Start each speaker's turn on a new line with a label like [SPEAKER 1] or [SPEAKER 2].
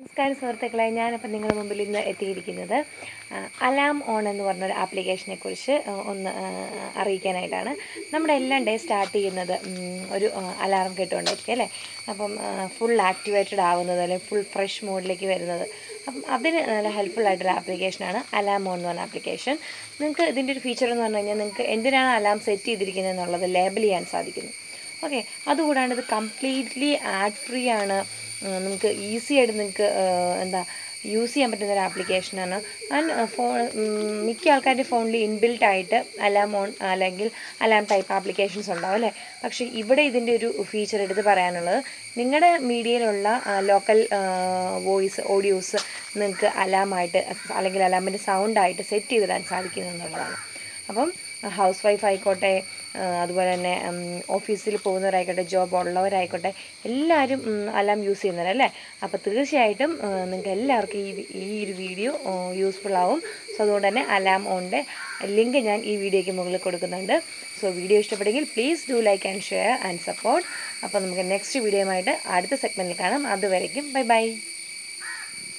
[SPEAKER 1] നമസ്കാരം സുഹൃത്തുക്കളെ ഞാനിപ്പോൾ നിങ്ങളുടെ മുമ്പിൽ ഇന്ന് എത്തിയിരിക്കുന്നത് അലാം ഓൺ എന്ന് പറഞ്ഞൊരു ആപ്ലിക്കേഷനെ കുറിച്ച് ഒന്ന് അറിയിക്കാനായിട്ടാണ്. നമ്മുടെ എല്ലാം ഡേ സ്റ്റാർട്ട് ചെയ്യുന്നത് ഒരു അലാറം കേട്ടുകൊണ്ടായിരിക്കും അല്ലേ? അപ്പം ഫുൾ ആക്ടിവേറ്റഡ് ആവുന്നത് അല്ലെങ്കിൽ ഫുൾ ഫ്രഷ് മോഡിലേക്ക് വരുന്നത്. അപ്പം അതിന് നല്ല ഹെൽപ്ഫുൾ ആയിട്ടൊരു ആപ്ലിക്കേഷനാണ് അലാം ഓൺ എന്ന് പറഞ്ഞ ആപ്ലിക്കേഷൻ നിങ്ങൾക്ക് ഇതിന്റെ ഒരു ഫീച്ചർ എന്ന് പറഞ്ഞു കഴിഞ്ഞാൽ നിങ്ങൾക്ക് എന്തിനാണ് അലാം സെറ്റ് ചെയ്തിരിക്കുന്നത് എന്നുള്ളത് ലേബൽ ചെയ്യാൻ സാധിക്കുന്നു. ഓക്കെ അതുകൂടാണ്ട് ഇത് കംപ്ലീറ്റ്ലി ആഡ് ഫ്രീ ആണ്. നമുക്ക് ഈസി ആയിട്ട് നിങ്ങൾക്ക് എന്താ യൂസ് ചെയ്യാൻ പറ്റുന്ന ഒരു ആപ്ലിക്കേഷനാണ് ആൻഡ് ഫോൺ മിക്ക ആൾക്കാരുടെ ഫോണിൽ ഇൻബിൽട്ട് ആയിട്ട് അലാം ഓൺ അല്ലെങ്കിൽ അലാം ടൈപ്പ് ആപ്ലിക്കേഷൻസ് ഉണ്ടാവും അല്ലേ? പക്ഷേ ഇവിടെ ഇതിന്റെ ഒരു ഫീച്ചർ എടുത്ത് പറയാനുള്ളത് നിങ്ങളുടെ മീഡിയയിലുള്ള ലോക്കൽ വോയിസ് ഓഡിയോസ് നിങ്ങൾക്ക് അലാമായിട്ട് അല്ലെങ്കിൽ അലാമിന്റെ സൗണ്ടായിട്ട് സെറ്റ് ചെയ്തിടാൻ സാധിക്കുന്നു എന്നുള്ളതാണ് അപ്പം ഹൗസ് വൈഫ് ആയിക്കോട്ടെ അതുപോലെ തന്നെ ഓഫീസിൽ പോകുന്നവരായിക്കോട്ടെ ജോബ് ഉള്ളവരായിക്കോട്ടെ എല്ലാവരും അലാം യൂസ് ചെയ്യുന്നവരല്ലേ? അപ്പോൾ തീർച്ചയായിട്ടും നിങ്ങൾക്ക് എല്ലാവർക്കും ഈ ഈ ഒരു വീഡിയോ യൂസ്ഫുൾ ആവും. സോ അതുകൊണ്ട് തന്നെ അലാം ഓണിന്റെ ലിങ്ക് ഞാൻ ഈ വീഡിയോയ്ക്ക് മുകളിൽ കൊടുക്കുന്നുണ്ട്. സോ വീഡിയോ ഇഷ്ടപ്പെട്ടെങ്കിൽ please do like and share and support അപ്പോൾ നമുക്ക് നെക്സ്റ്റ് വീഡിയോയുമായിട്ട് അടുത്ത സെഗ്മെന്റിൽ കാണാം. അതുവരയ്ക്കും ബൈ ബൈ